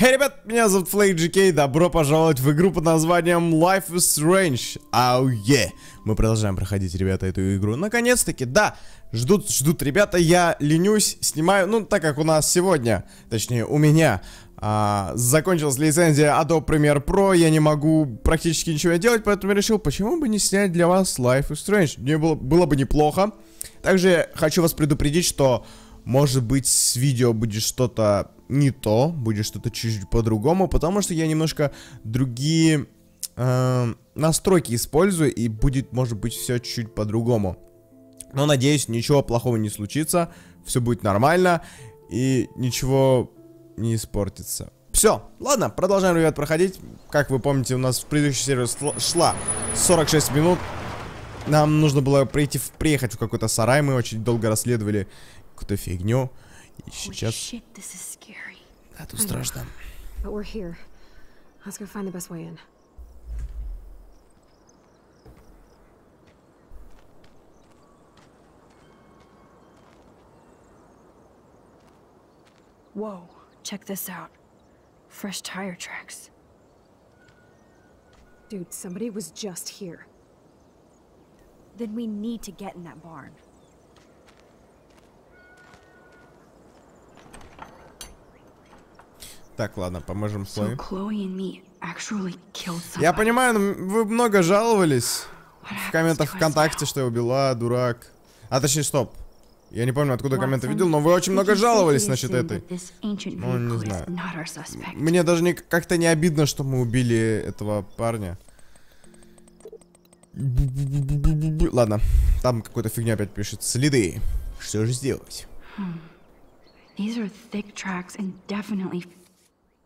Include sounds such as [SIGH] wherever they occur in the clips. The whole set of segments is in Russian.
Hey, ребят, меня зовут FlakeGK, добро пожаловать в игру под названием Life is Strange. Ау, oh, yeah. Мы продолжаем проходить, ребята, эту игру. Наконец-таки, да, ждут, ждут ребята, я ленюсь, снимаю, ну, так как у нас сегодня, точнее, у меня а, закончилась лицензия Adobe Premiere Pro, я не могу практически ничего делать, поэтому решил, почему бы не снять для вас Life is Strange. Мне было, было бы неплохо. Также хочу вас предупредить, что, может быть, с видео будет что-то не то, будет что-то чуть-чуть по-другому, потому что я немножко другие э, настройки использую, и будет, может быть, все чуть по-другому. Но надеюсь, ничего плохого не случится, все будет нормально, и ничего не испортится. Все, ладно, продолжаем, ребят, проходить. Как вы помните, у нас в предыдущей серии шла 46 минут. Нам нужно было прийти, приехать в какой-то сарай, мы очень долго расследовали какую-то фигню. И сейчас... Да, тут страшно. But we're here. Let's go find the best way in. Whoa, check this out. Fresh tire tracks. Dude, somebody was just here. Then we need to get in that barn. Так, ладно, поможем Хлое. Я понимаю, вы много жаловались в комментах ВКонтакте, что я убила, дурак. А точнее, стоп. Я не помню, откуда комменты видел, но вы очень много жаловались насчет этой. Ну, не знаю. Мне даже как-то не обидно, что мы убили этого парня. Ладно, там какой-то фигня опять пишет. Следы. Что же сделать?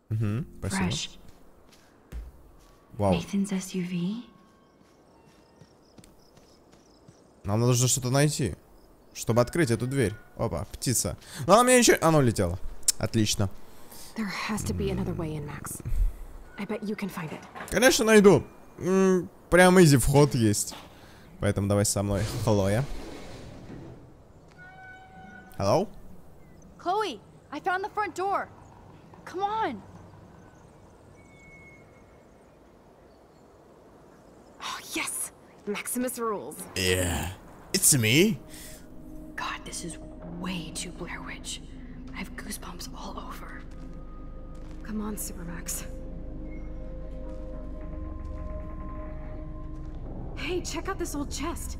Угу, спасибо. Fresh. Вау. Nathan's SUV. Нам нужно что-то найти, чтобы открыть эту дверь. Опа, птица. Но она мне ничего... Она улетела. Отлично. There has to be another way in, Max. I bet you can find it. Конечно, найду. Прям изи вход есть. Поэтому давай со мной. Хлоя. Hello? Chloe, I found the front door. Come on. Maximus rules. Yeah. It's me. God, this is way too Blair Witch. I have goosebumps all over. Come on, Supermax. Hey, check out this old chest.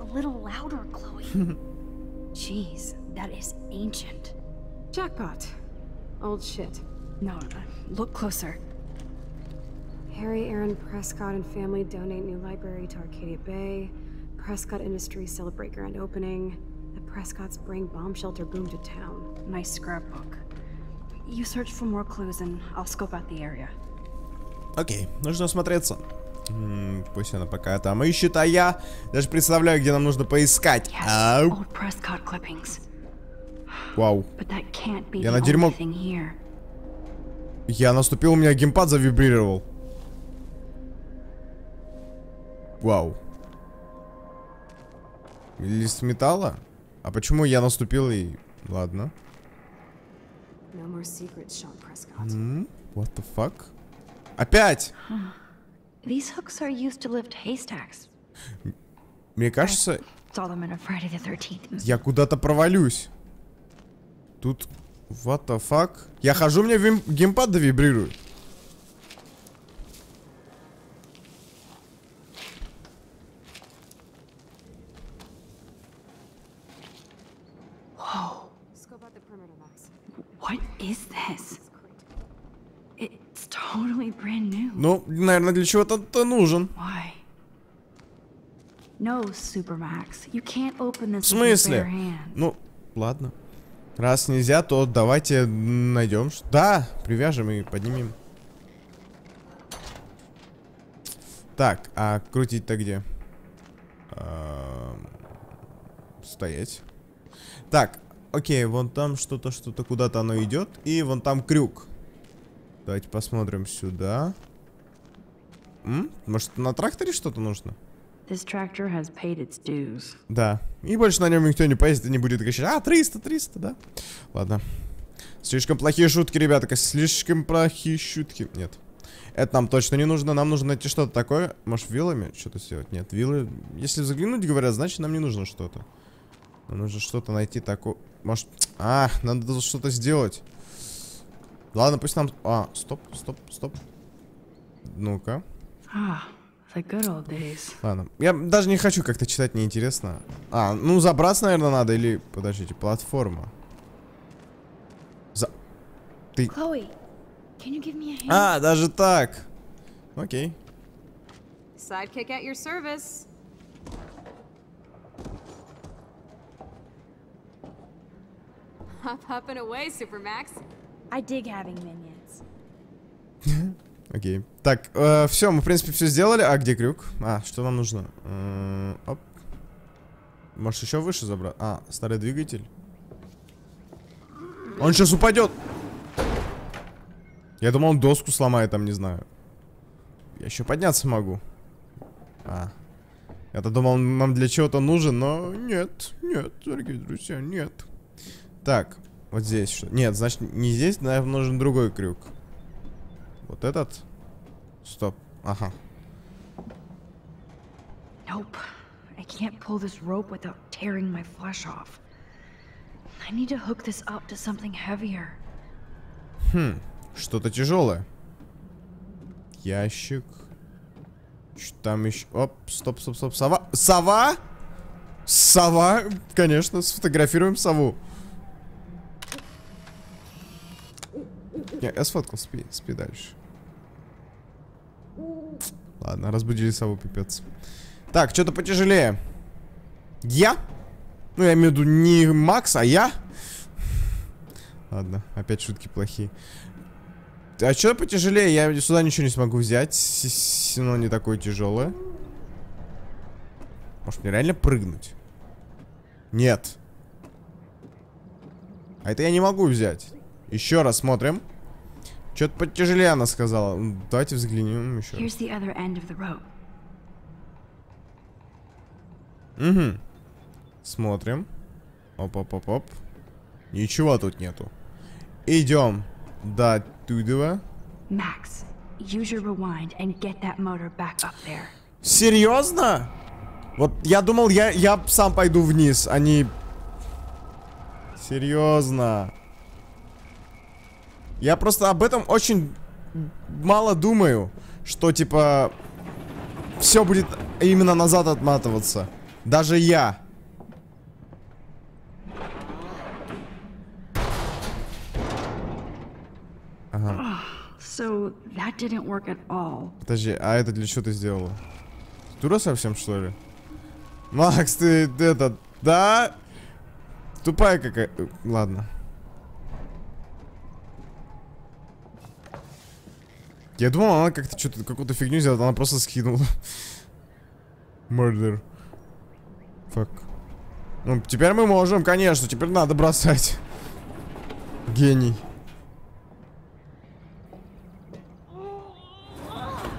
A little louder, Chloe. [LAUGHS] Jeez, that is ancient. Jackpot. Old shit. No, uh, look closer. Harry Aaron Prescott and family donate new library to Arcadia Bay. Prescott Industries celebrate grand opening. The Prescotts bring bomb shelter boom to town. Nice scrapbook. You search for more clues and I'll scope out the area. Окей, okay, нужно осмотреться. М -м, пусть она пока там ищет, а я даже представляю, где нам нужно поискать. Yes. Вау. Я на дерьмо... Я наступил, у меня геймпад завибрировал. Вау. Лист металла? А почему я наступил и... Ладно. No secrets, mm, what the fuck? Опять! [GASPS] These hooks are used to lift haystacks. Мне кажется... Я куда-то провалюсь. Тут... What the fuck? Я хожу, мне геймпад вибрирует. Ну, наверное, для чего-то нужен. No, Supermax. You can't open this В смысле? Ну, ладно. Раз нельзя, то давайте найдем. Да, привяжем и поднимем. Так, а крутить-то где? А, стоять. Так, окей, вон там что-то, что-то куда-то оно идет. И вон там крюк. Давайте посмотрим сюда. М? Может, на тракторе что-то нужно? Да. И больше на нем никто не поездит и не будет кричать. А, 300, 300, да? Ладно. Слишком плохие шутки, ребята. Слишком плохие шутки. Нет. Это нам точно не нужно. Нам нужно найти что-то такое. Может, вилами что-то сделать? Нет, вилы... Если заглянуть, говорят, значит, нам не нужно что-то. Нам нужно что-то найти такое... Может... А, надо что-то сделать. Ладно, пусть нам... А, стоп, стоп, стоп. Ну-ка. The good old days. Ладно. Я даже не хочу как-то читать, неинтересно. А, ну забраться, наверное, надо. Или, подождите, платформа. За... Ты... Chloe, can you give me a hand? А, даже так. Окей. Sidekick at your service. Hop, up and away, Supermax. I dig having minions. [LAUGHS] Окей. Так, э, все, мы, в принципе, все сделали. А где крюк? А, что нам нужно? Э, оп. Может, еще выше забрать? А, старый двигатель. Он сейчас упадет. Я думал, он доску сломает, там, не знаю. Я еще подняться могу. А. Я-то думал, нам для чего-то нужен, но нет, нет, дорогие друзья, нет. Так, вот здесь что? Нет, значит, не здесь, наверное, нужен другой крюк. Вот этот? Стоп. Ага. Nope. I can't pull this rope without tearing my flesh off. I need to hook this up to something heavier. Хм, что-то тяжелое. Ящик. Что там еще? Оп, стоп, стоп, стоп. Сова. Сова? Сова? Конечно, сфотографируем сову. Не, я сфоткал, спи, спи дальше. Ладно, разбудили сову, пипец. Так, что-то потяжелее. Я? Ну, я имею в виду не Макс, а я. Ладно, опять шутки плохие. А что потяжелее? Я сюда ничего не смогу взять. Оно не такое тяжелое. Может мне реально прыгнуть? Нет. А это я не могу взять. Еще раз смотрим. Что-то потяжелее она сказала. Давайте взглянем еще. Угу. Смотрим. Оп-оп-оп-оп. Ничего тут нету. Идем до туда. Max, use your rewind and get that motor back up there. Серьезно? Вот я думал, я, я сам пойду вниз, а не... Серьезно. Я просто об этом очень мало думаю, что типа все будет именно назад отматываться. Даже я. So that didn't work at all. Подожди, а это для чего ты сделала? Дура совсем, что ли? Макс, ты, ты это, да? Тупая какая. э, Ладно. Я думал, она как-то что-то, какую-то фигню сделала, она просто скинула. Murder. Фак. Ну, теперь мы можем, конечно, теперь надо бросать. Гений.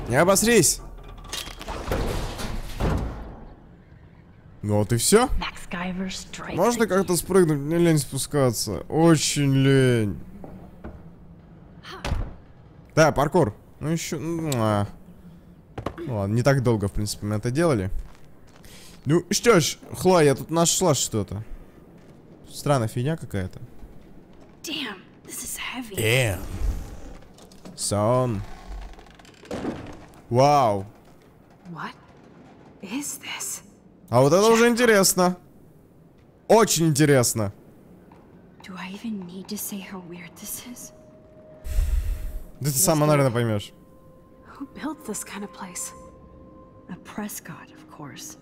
Не обосрись. Ну вот и все. Можно как-то спрыгнуть? Мне лень спускаться. Очень лень. Да, паркур. Ну еще... Ну а. Ну ладно, не так долго, в принципе, мы это делали. Ну что ж, Хлоя, я тут нашла что-то. Странная фигня какая-то. Damn, this is heavy. Damn. Сон. Вау. What is this? А вот это уже интересно. Очень интересно. Do I even need to say how weird this is? Да ты сама, наверное, поймешь. Who built this kind of place? A Prescott, of course.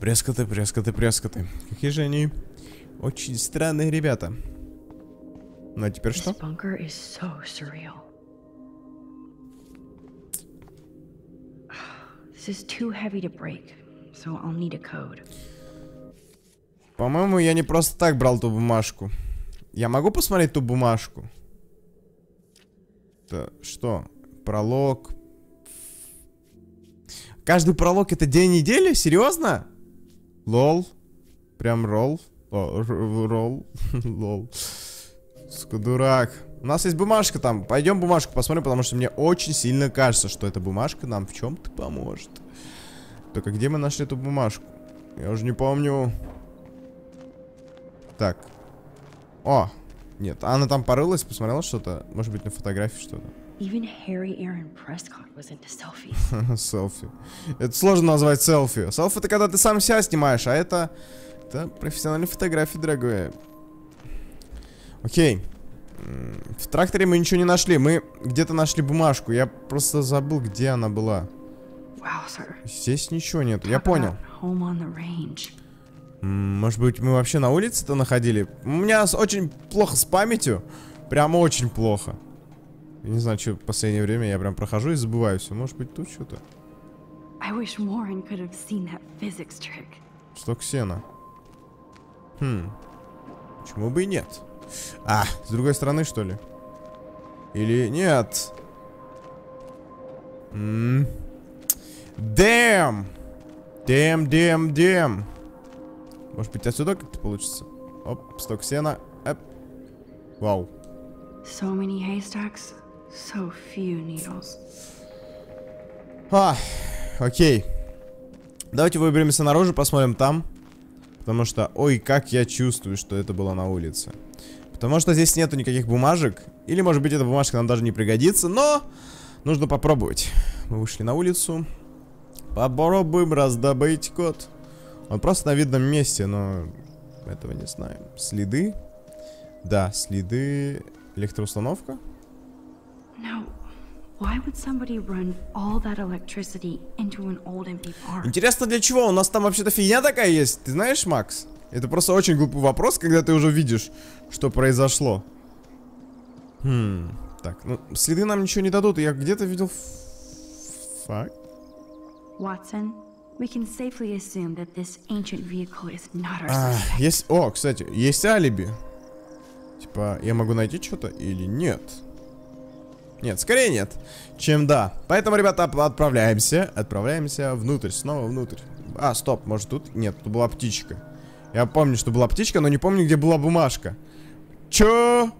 Прескоты, прескоты, прескоты. Какие же они очень странные ребята. Ну а теперь что? This is too heavy to break, so I'll need a code. По-моему, я не просто так брал ту бумажку. Я могу посмотреть ту бумажку? Это что? Пролог. Каждый пролог это день недели? Серьезно? Лол. Прям ролл. О, ролл. [LAUGHS] Лол. Сука. У нас есть бумажка там. Пойдем бумажку посмотрим, потому что мне очень сильно кажется, что эта бумажка нам в чем-то поможет. Только где мы нашли эту бумажку? Я уже не помню. Так. О, нет, Анна там порылась, посмотрела что-то. Может быть, на фотографии что-то. [LAUGHS] Селфи. Это сложно назвать селфи. Селфи это когда ты сам себя снимаешь, а это... Это профессиональные фотографии, дорогое. Окей. В тракторе мы ничего не нашли. Мы где-то нашли бумажку. Я просто забыл, где она была. Здесь ничего нет. Я понял. Может быть, мы вообще на улице-то находили? У меня очень плохо с памятью. Прям очень плохо. Я не знаю, что в последнее время я прям прохожу и забываю все. Может быть, тут что-то. Что ксена? Хм. Почему бы и нет? А, с другой стороны, что ли? Или нет? Дэм! Дэм, дэм, дэм. Может быть, отсюда как-то получится? Оп, сток сена. Эп. Вау. So many haystacks, so few needles. А, окей. Давайте выберемся наружу, посмотрим там. Потому что, ой, как я чувствую, что это было на улице. Потому что здесь нету никаких бумажек. Или, может быть, эта бумажка нам даже не пригодится, но нужно попробовать. Мы вышли на улицу. Попробуем раздобыть код. Он просто на видном месте, но этого не знаем. Следы. Да, следы. Электроустановка. Интересно, для чего? У нас там вообще-то фигня такая есть. Ты знаешь, Макс? Это просто очень глупый вопрос, когда ты уже видишь, что произошло. Хм. Так, ну, следы нам ничего не дадут. Я где-то видел... ф- Факт. Watson, А, есть... О, кстати, есть алиби. Типа, я могу найти что-то или нет? Нет, скорее нет, чем да. Поэтому, ребята, отправляемся. Отправляемся внутрь, снова внутрь. А, стоп, может тут? Нет, тут была птичка. Я помню, что была птичка, но не помню, где была бумажка. Чё?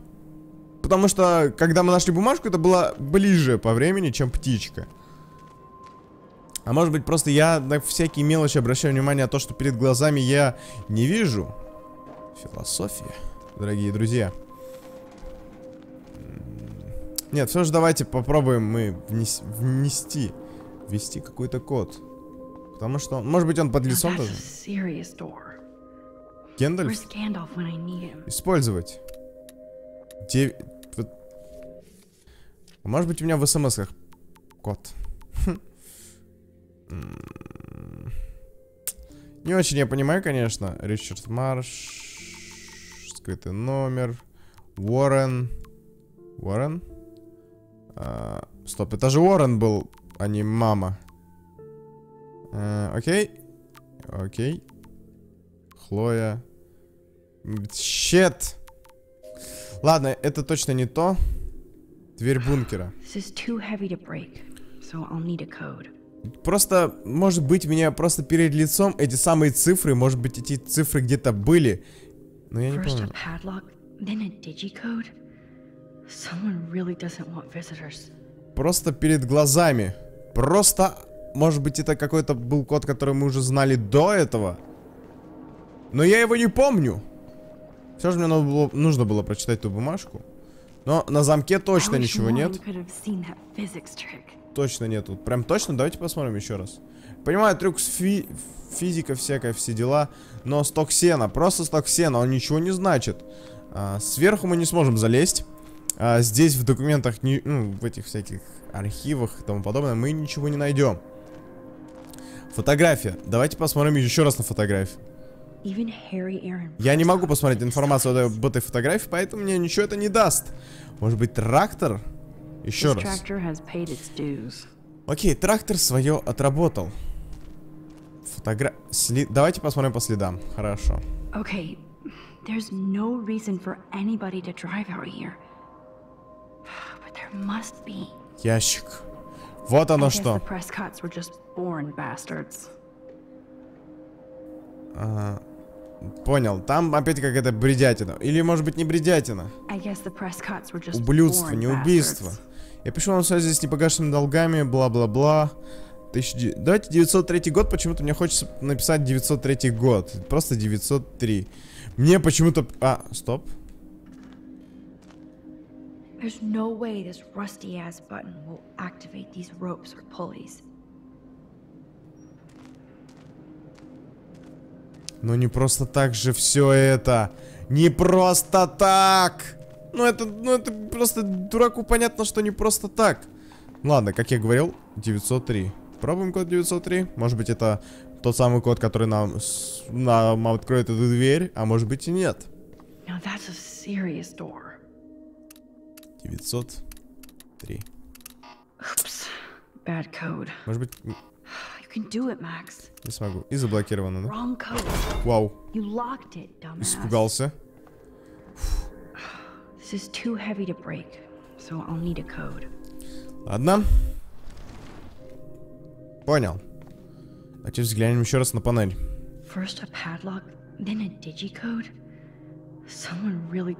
Потому что, когда мы нашли бумажку, это было ближе по времени, чем птичка. А может быть, просто я на всякие мелочи обращаю внимание на то, что перед глазами я не вижу. Философия, дорогие друзья. Нет, все же давайте попробуем мы внес- внести, ввести какой-то код. Потому что, может быть, он под лицом даже. Гендальф? Использовать. Дев... А Может быть, у меня в смс-ках код. Не очень я понимаю, конечно. Ричард Марш. Скрытый номер. Уоррен. Уоррен? А, стоп, это же Уоррен был, а не мама. Э, окей. Окей. Хлоя. Щет. Ладно, это точно не то. Дверь бункера. This is too heavy to break, so I'll need a code. Просто, может быть, меня просто перед лицом эти самые цифры, может быть, эти цифры где-то были. Но я не помню. Просто перед глазами. Просто, может быть, это какой-то был код, который мы уже знали до этого. Но я его не помню. Все же мне надо было- нужно было прочитать ту бумажку. Но на замке точно ничего нет. Точно нету. Прям точно? Давайте посмотрим еще раз. Понимаю, трюк с фи- физика всякая, все дела. Но сток сена, просто сток сена, он ничего не значит. А, сверху мы не сможем залезть. А, здесь в документах, не, ну, в этих всяких архивах и тому подобное, мы ничего не найдем. Фотография. Давайте посмотрим еще раз на фотографию. Я не могу посмотреть информацию об этой фотографии, поэтому мне ничего это не даст. Может быть, трактор? Еще раз. Окей, трактор свое отработал. Фотогра... сли- Давайте посмотрим по следам. Хорошо. Okay, there's no reason for anybody to drive out here. But there must be. Ящик. Вот оно что. the Prescotts were just born bastards. Ага. Понял. Там опять какая-то бредятина. Или, может быть, не бредятина. Ублюдство, не убийство. bastards. Я пишу вам связи с непогашенными долгами, бла-бла-бла. Тысяч... Давайте 903 год, почему-то мне хочется написать 903 год. Просто 903. Мне почему-то... А, стоп. There's no way this rusty ass button will activate these ropes or pulleys. Ну не просто так же все это. Не просто так. Ну это, ну это просто дураку понятно, что не просто так. Ладно, как я говорил, 903. Пробуем код 903. Может быть это тот самый код, который нам, нам откроет эту дверь, а может быть и нет. Now that's a serious door. 903. Oops. Bad code. Может быть, it, не смогу. И заблокировано, да? Code. Вау, испугался. This is too heavy to break, so I'll need a code. Ладно. Понял. Давайте взглянем еще раз на панель. First a padlock, then a digicode. Really.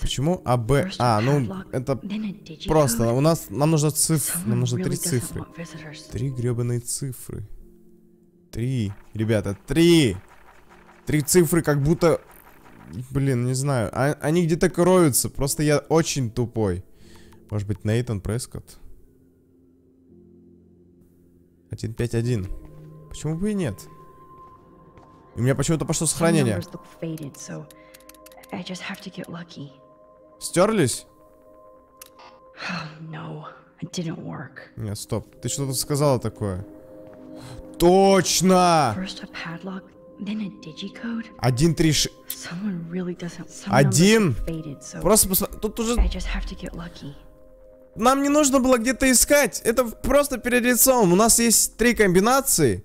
Почему АБ? А, ну, это просто. У нас, нам нужно цифр, нам нужно really три цифры. Три гребаные цифры. Три. Ребята, три. Три цифры как будто... Блин, не знаю. А- они где-то кроются. Просто я очень тупой. Может быть, Нейтан Прескотт? 151. Почему бы и нет? И у меня почему-то пошло сохранение. Стерлись? Work. Нет, стоп. Ты что-то сказала такое. Точно! Один, три, ш... Один. Просто посмотри. Тут уже... Нам не нужно было где-то искать. Это просто перед лицом. У нас есть три комбинации.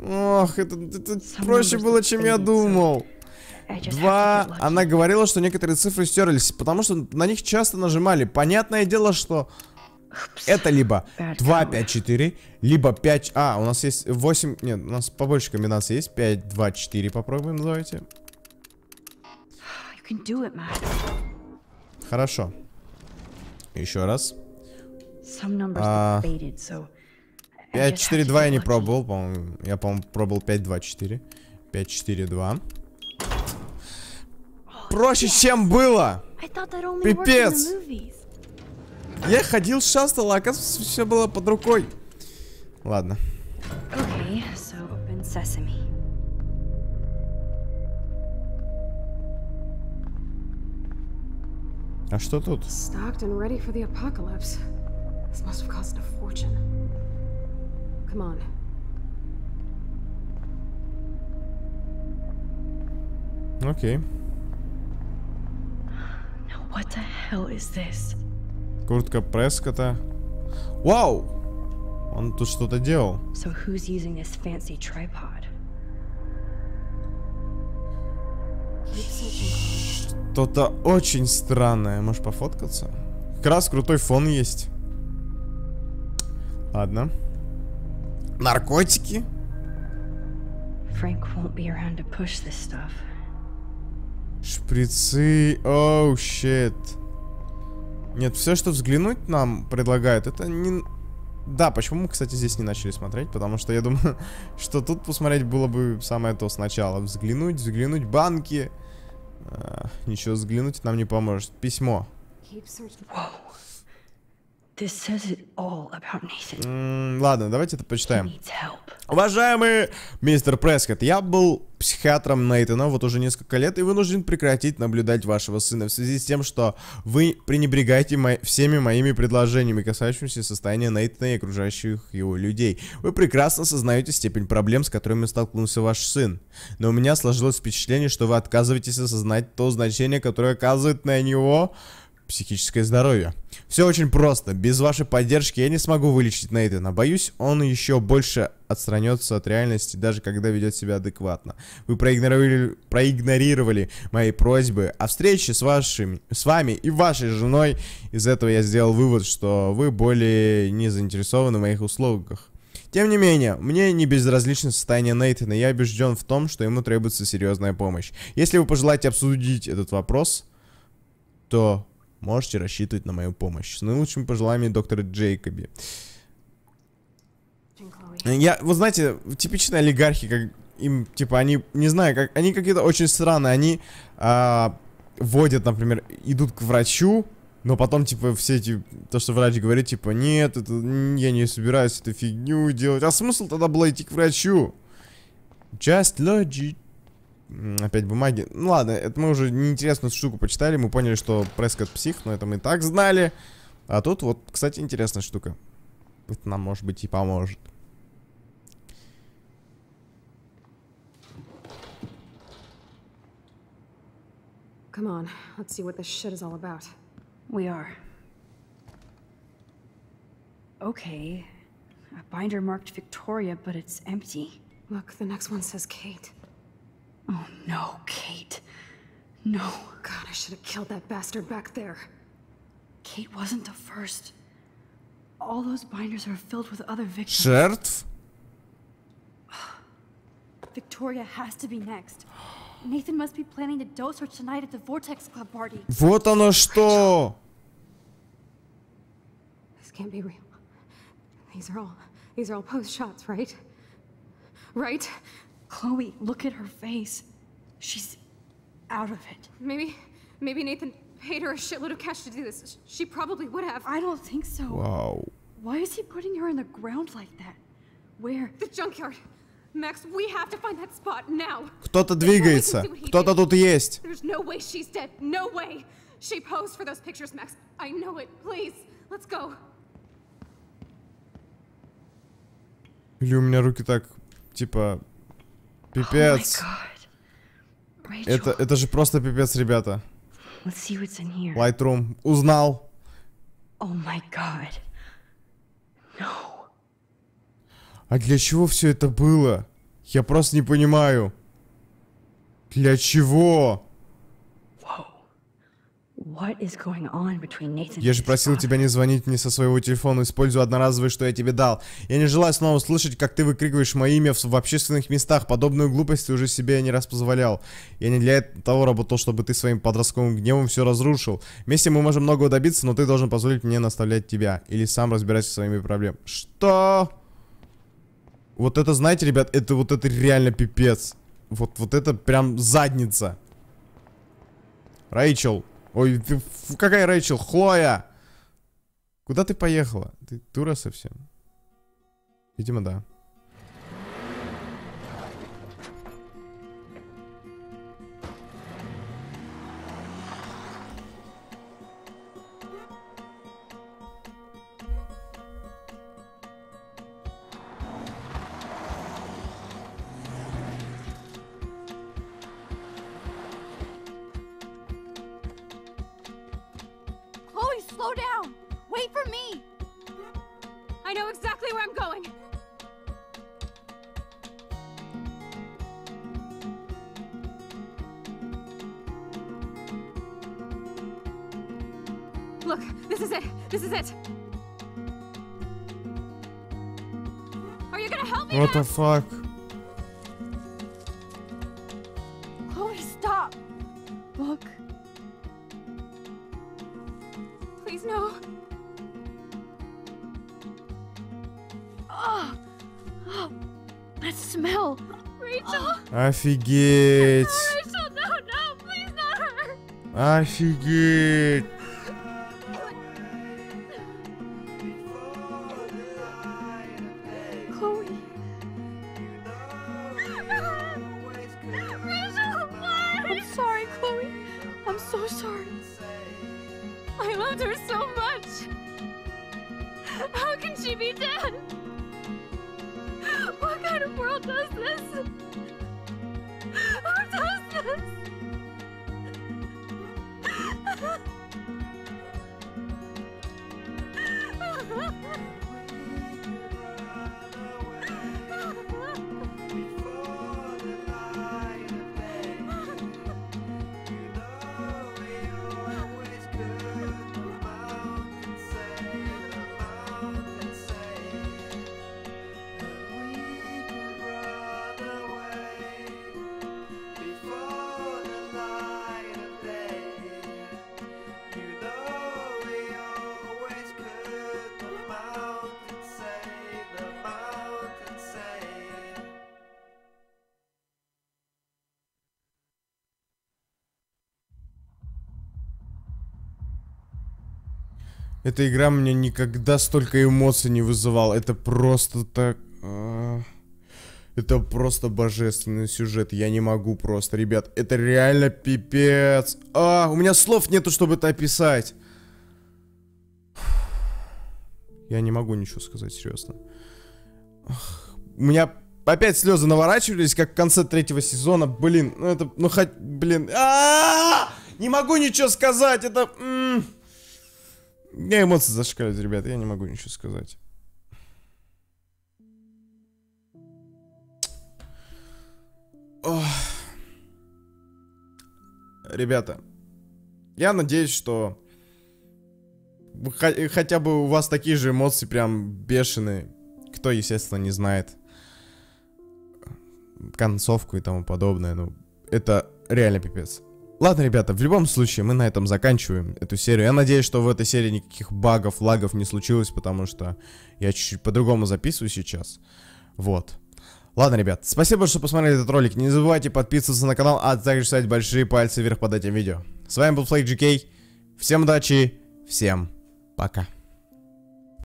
Ох, это, это проще было, чем я думал. Два. Она говорила, что некоторые цифры стерлись, потому что на них часто нажимали. Понятное дело, что это либо Bad 2, code. 5, 4, либо 5... А, у нас есть 8... Нет, у нас побольше комбинаций есть. 5, 2, 4 попробуем, давайте. It. Хорошо. Еще раз. А, look faded, so 5, I just have 4, to 2 я не пробовал, по-моему. Я, по-моему, пробовал 5, 2, 4. 5, 4, 2. Проще, чем было! Пипец. Я ходил, шастал, а оказывается, все было под рукой. Ладно. Okay, so Open sesame. А что тут? Stocked and ready for the apocalypse. This must have cost a fortune. Come on. Окей. now what the hell is this? Куртка Прескота. Вау! Он тут что-то делал. So who's using this fancy tripod? Что-то очень странное. Можешь пофоткаться? Как раз крутой фон есть. Ладно. Наркотики? Шприцы. Оу, щит. Нет, все, что взглянуть нам предлагают, это не... Да, почему мы, кстати, здесь не начали смотреть? Потому что я думаю, [LAUGHS] что тут посмотреть было бы самое то сначала. Взглянуть, взглянуть, банки. А, ничего взглянуть нам не поможет. Письмо. М, ладно, давайте это почитаем. Уважаемый мистер Прескотт, я был психиатром Нейтана вот уже несколько лет и вынужден прекратить наблюдать вашего сына в связи с тем, что вы пренебрегаете мо- всеми моими предложениями, касающимися состояния Нейтана и окружающих его людей. Вы прекрасно осознаете степень проблем, с которыми столкнулся ваш сын. Но у меня сложилось впечатление, что вы отказываетесь осознать то значение, которое оказывает на него психическое здоровье. Все очень просто. Без вашей поддержки я не смогу вылечить Нейтана. Боюсь, он еще больше отстранется от реальности, даже когда ведет себя адекватно. Вы проигнорировали, проигнорировали мои просьбы о встрече с, вашими, с вами и вашей женой. Из этого я сделал вывод, что вы более не заинтересованы в моих услугах. Тем не менее, мне не безразлично состояние Нейтана, я убежден в том, что ему требуется серьезная помощь. Если вы пожелаете обсудить этот вопрос, то можете рассчитывать на мою помощь. С наилучшими пожеланиями доктора Джейкоби. Я, вы знаете, типичные олигархи, как им, типа, они, не знаю, как, они какие-то очень странные, они а, водят, например, идут к врачу, но потом, типа, все эти, то, что врач говорит, типа, нет, это, я не собираюсь эту фигню делать. А смысл тогда было идти к врачу? Just logic. Опять бумаги. Ну ладно, это мы уже неинтересную штуку почитали, мы поняли, что Прескотт псих, но это мы и так знали. А тут вот, кстати, интересная штука. Это нам, может быть, и поможет. Come on, let's see what this shit is all about. We are. Okay. A binder marked Victoria, but it's empty. Look, the next one says Kate. Oh no, Kate. No. God, I should have killed that bastard back there. Kate wasn't the first. All those binders are filled with other victims. Жертв? [SIGHS] Victoria has to be next. Nathan must be planning to dose her tonight at the Vortex Club party. Вот оно что! This can't be real. These are all these are all post shots, right? Right? Chloe, look at her face. She's out of it. Maybe maybe Nathan paid her a shitload of cash to do this. She probably would have. I don't think so. Вау. Why is he putting her in the ground like that? Where? The junkyard. Max, we have to find that spot now. Кто-то двигается. Кто-то тут есть. There's no way she's dead. No way. She posed for those pictures, Max. I know it. Please, let's go. Или у меня руки так, типа, пипец. Oh это, это же просто пипец, ребята. Lightroom. Узнал. А для чего все это было? Я просто не понимаю. Для чего? Whoa. What is going on between Nathan Я же просил тебя не звонить мне со своего телефона, используя одноразовое, что я тебе дал. Я не желаю снова слышать, как ты выкрикиваешь мое имя в, в общественных местах. Подобную глупость ты уже себе не раз позволял. Я не для того работал, чтобы ты своим подростковым гневом все разрушил. Вместе мы можем многого добиться, но ты должен позволить мне наставлять тебя. Или сам разбирайся со своими проблемами. Что? Вот это, знаете, ребят, это вот это реально пипец. Вот, вот это прям задница. Рэйчел. Ой, ты, какая Рэйчел? Хлоя! Куда ты поехала? Ты дура совсем? Видимо, да. Slow down! Wait for me! I know exactly where I'm going. Look, this is it. This is it. Are you gonna help me? What the fuck? Arfiguete. Arfiguete. Эта игра мне никогда столько эмоций не вызывала. Это просто так... а, Это просто божественный сюжет. Я не могу просто, ребят. Это реально пипец. А, у меня слов нету, чтобы это описать. Я не могу ничего сказать, серьезно. У меня опять слезы наворачивались, как в конце третьего сезона. Блин, ну это, ну хоть, блин. А-а-а! Не могу ничего сказать, это... меня эмоции зашкаливают, ребята, я не могу ничего сказать. Ох. Ребята, я надеюсь, что хотя бы у вас такие же эмоции прям бешеные. Кто, естественно, не знает концовку и тому подобное. Ну, это реально пипец. Ладно, ребята, в любом случае, мы на этом заканчиваем эту серию. Я надеюсь, что в этой серии никаких багов, лагов не случилось, потому что я чуть-чуть по-другому записываю сейчас. Вот. Ладно, ребят, спасибо, что посмотрели этот ролик. Не забывайте подписываться на канал, а также ставить большие пальцы вверх под этим видео. С вами был Flake GK. Всем удачи, всем пока.